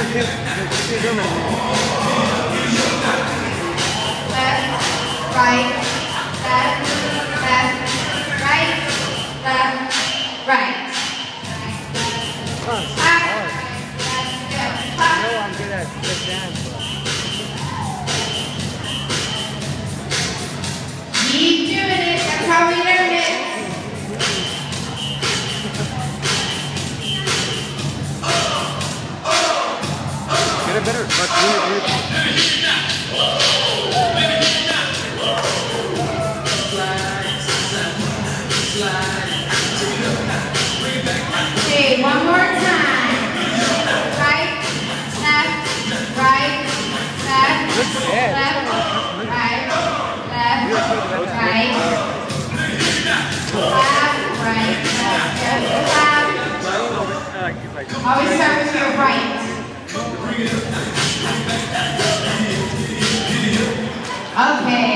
Left, right, left, left, right, left, right. Up, up, up. I'm good at the dance. It better. But you, you, Okay, one more time. Right, left, right, left, left, right, left, right, left, right, left, left. like, like, Always start with your right. Okay.